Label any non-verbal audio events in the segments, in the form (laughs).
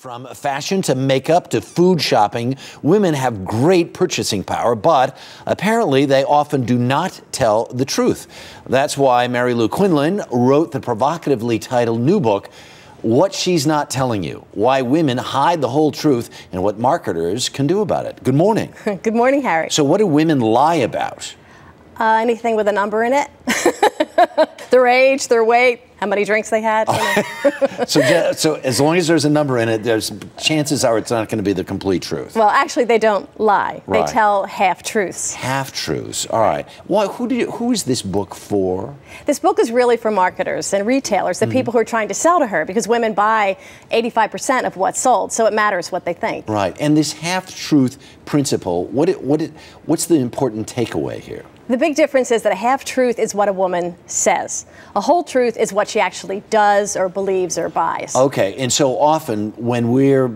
From fashion to makeup to food shopping, women have great purchasing power, but apparently they often do not tell the truth. That's why Mary Lou Quinlan wrote the provocatively titled new book, What She's Not Telling You Why Women Hide the Whole Truth and What Marketers Can Do About It. Good morning. (laughs) Good morning, Harry. So, what do women lie about? Uh, anything with a number in it? (laughs) (laughs) their age, their weight, how many drinks they had. (laughs) So, so as long as there's a number in it, there's chances are it's not going to be the complete truth. Well, actually, they don't lie. Right. They tell half truths. Half truths. All right. Well, Who do you, Who is this book for? This book is really for marketers and retailers, the mm-hmm. people who are trying to sell to her, because women buy 85% of what's sold, so it matters what they think. Right. And this half truth principle. What? It, what? It, what's the important takeaway here? The big difference is that a half truth is what a woman says. A whole truth is what she actually does or believes or buys. Okay, and so often when we're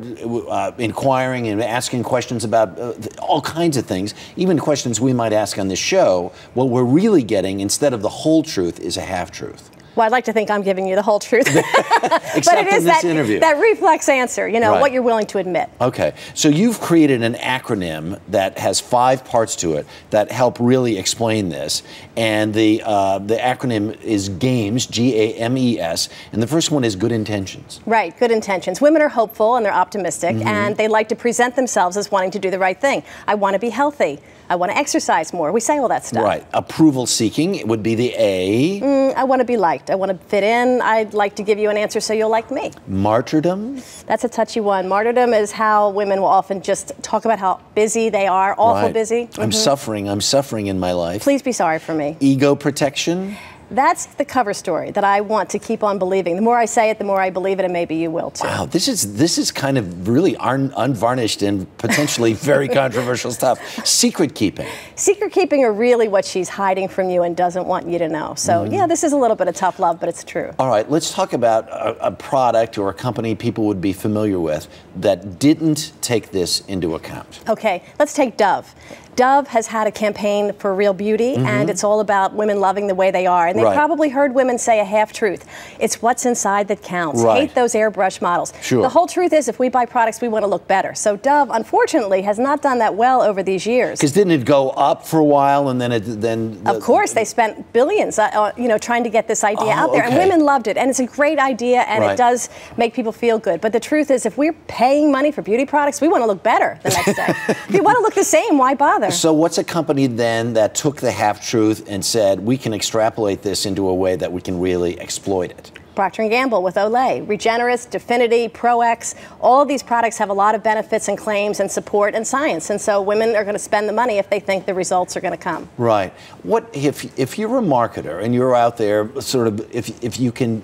uh, inquiring and asking questions about uh, all kinds of things, even questions we might ask on this show, what we're really getting instead of the whole truth is a half truth. Well, I'd like to think I'm giving you the whole truth. (laughs) but (laughs) it is that, interview. that reflex answer, you know, right. what you're willing to admit. Okay. So you've created an acronym that has five parts to it that help really explain this. And the, uh, the acronym is GAMES, G A M E S. And the first one is good intentions. Right, good intentions. Women are hopeful and they're optimistic, mm-hmm. and they like to present themselves as wanting to do the right thing. I want to be healthy. I want to exercise more. We say all that stuff. Right. Approval seeking would be the A. Mm, I want to be liked. I want to fit in. I'd like to give you an answer so you'll like me. Martyrdom? That's a touchy one. Martyrdom is how women will often just talk about how busy they are, awful right. busy. Mm-hmm. I'm suffering. I'm suffering in my life. Please be sorry for me. Ego protection? That's the cover story that I want to keep on believing. The more I say it, the more I believe it, and maybe you will too. Wow, this is this is kind of really un- unvarnished and potentially (laughs) very controversial stuff. Secret keeping. Secret keeping are really what she's hiding from you and doesn't want you to know. So mm-hmm. yeah, this is a little bit of tough love, but it's true. All right, let's talk about a, a product or a company people would be familiar with that didn't take this into account. Okay, let's take Dove. Dove has had a campaign for real beauty, mm-hmm. and it's all about women loving the way they are. And they right. probably heard women say a half truth. It's what's inside that counts. Right. Hate those airbrush models. Sure. The whole truth is, if we buy products, we want to look better. So Dove, unfortunately, has not done that well over these years. Because didn't it go up for a while, and then it then? The, of course, they spent billions, uh, uh, you know, trying to get this idea oh, out there, okay. and women loved it. And it's a great idea, and right. it does make people feel good. But the truth is, if we're paying money for beauty products, we want to look better the next day. (laughs) if you want to look the same, why bother? So what's a company? company then that took the half truth and said, we can extrapolate this into a way that we can really exploit it? Procter & Gamble with Olay, Regenerist, Definity, Pro-X, all of these products have a lot of benefits and claims and support and science. And so women are going to spend the money if they think the results are going to come. Right. What if if you're a marketer and you're out there sort of if if you can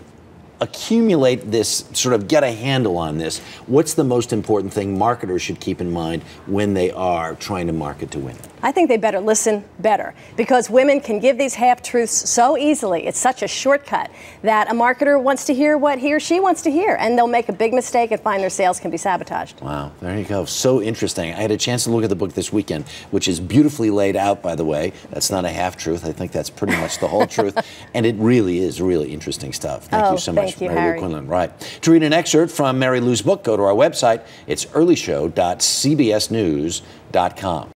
accumulate this, sort of get a handle on this, what's the most important thing marketers should keep in mind when they are trying to market to women? I think they better listen better because women can give these half truths so easily. It's such a shortcut that a marketer wants to hear what he or she wants to hear, and they'll make a big mistake and find their sales can be sabotaged. Wow, there you go. So interesting. I had a chance to look at the book this weekend, which is beautifully laid out, by the way. That's not a half truth. I think that's pretty much the whole truth. (laughs) And it really is really interesting stuff. Thank oh, you so much. Thank you, Mary Harry. Lou Quinlan. Right. To read an excerpt from Mary Lou's book, go to our website. It's earlyshow.cbsnews.com.